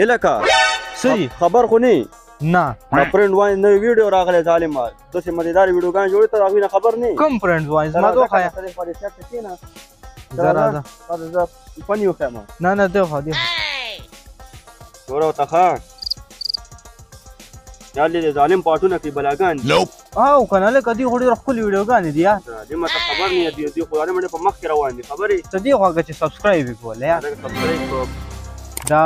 الکه سری خبر خو نه نه دا پرند وایز نوې ویډیو راغله ظالم ته سه مزیدار ویډیوګان جوړې ته هغه خبر نه کوم پرند وایز ما دوه خیا زرا زرا پنی یو خیمه نه نه دی خو دی نور او تخا یار دې ظالم پاټونه کې بلاګان دي او کنه لکه دې غوړي خپل ویډیوګانې دي دې ما ته خبر نه دی دې خو مې په مخ کې روان دي خبرې ته دې خو چې سبسکرایب وکول یا دا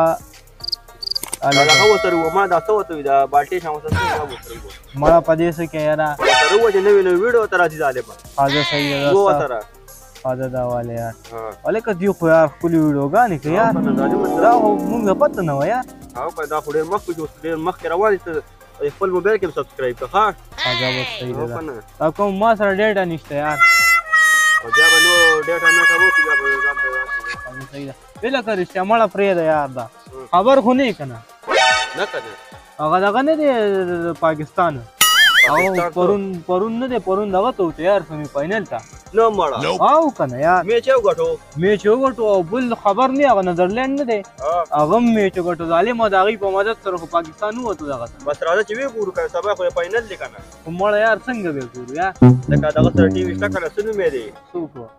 هغه وتر و ما دا څه وته دا بالټي شاو څه دا وتر و ما په دې څه کې یاره وتر و چې نوې نوې ویډیو تر راځي ظالم حاضر صحیح ده وتر فاده دا والے یار والے که دی خو یار خپل ویډیوګانې کوي یار دا خو موږ پته نه و یار او که دا خو ډېر مخکې جوړ ډېر مخکې روان دي ته خپل موبایل کې سبسکرایب کړه ښه عجب صحیح ده او کوم ما سره ډېټا نشته یار بیا به نو ډېټا نه کوو چې بیا به ځان ته راشي صحیح ده بلکې رښتیا مړه پرې ده یار دا خبر خو نه کنه نه کنه هغه دغه نه دی پاکستان او پرون پرون نه دی پرون دغه ته تیار سمي فاینل ته نو مړه او کنه یار میچ یو غټو میچ یو غټو او بل خبر نه هغه نظرلند نه دی هغه میچ غټو ظالم دا غي په مدد سره خو پاکستان وو ته دغه بس راځه چې وی ګورو کنه سبا خو فاینل دی کنه مړه یار څنګه به ګورو یا دا دغه سره ټي وي شته کنه سنو مې دی څوک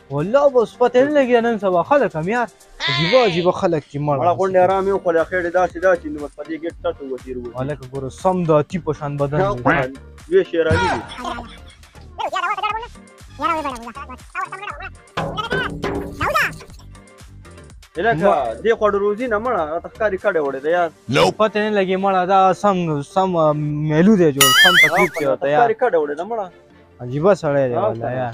والله به اوس پته نه لګي نن سبا خلک هم یار عجیبه عجیبه خلک چې مړه مړه غونډې ارام یو خو له خېړې داسې داسې نو بس په دې ګېټ تاسو وتیر وو هلک ګوره سم د اتی په شان بدن دی. وې شیرانی دي الکه دې خو روزي نه مړه راته ښکاري کډه وړې ده یار پته نه لګي مړه دا سم سم میلو دی جوړ سم تکلیف دی ورته یار ښکاري کډه وړې ده مړه عجیبه سړی دی والله یار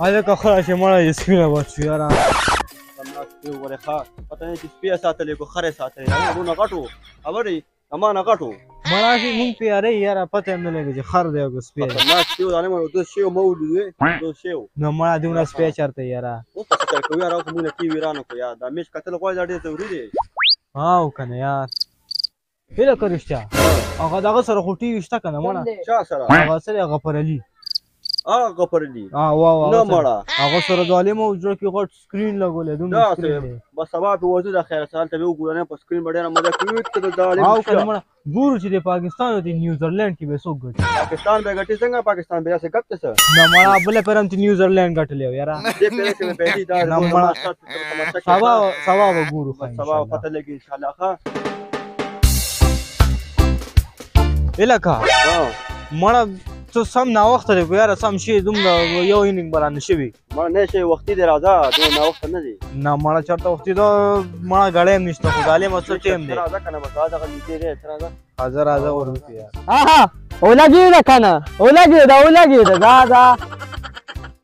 هله که خره چې مړه یې سپینه بچو یاره خطرناک سپی وګورې ښه پته نه چې سپی یې ساتلی که خره یې ساتلی هغه دونه غټ و خبر یې زما نه غټ و مړه چې مونږ پې یاره یاره پته هم نه لګي چې خر دی او که سپی دی خطرناک سپی و دا نه مړه دوه شی و ما ولیدو دوه شی و نو مړه دونه سپی چېرته یاره اوس ته فکر کوي یاره خو مونږ له ټي وي رانه کړو یار دا میچ کتل غواړي دا ډېر ضروري دی ها او که نه یار هله که رښتیا هغه دغه سره خو ټي وي شته که نه مړه چا سره هغه سره هغه پر علي هغه غفر علي ها وا وا نه مړه هغه سره د علي مو جوړ کې غټ سکرین لګولې دوم سکرین دی بس سبا په وځو د خیر سره ته وګورم نه په سکرین باندې نه مزه کوي ته د علي او کنه مړه ګورو چې د پاکستان او د نیوزرلند کې به څوک ګټي پاکستان به ګټي څنګه پاکستان به څه ګټي څه نه مړه بل پرم چې نیوزرلند ګټلې یاره دې پرې کې به دې دا نه مړه سبا سبا وګورو سبا پته لګي کلاخه الکه مړه څه سم نا وخت دی یار سم شي دوم یو انینګ بران شوی ما نه شي وختي دی راځه دوه نا وخت نه دی نه مړه چرته وختي دا ما غړې نشته خو دالې ما څه ټیم دی راځه کنه بس راځه غلی دی راځه راځه راځه ورته یار ها ها ولګي دا کنه ولګي دا ولګي دا دا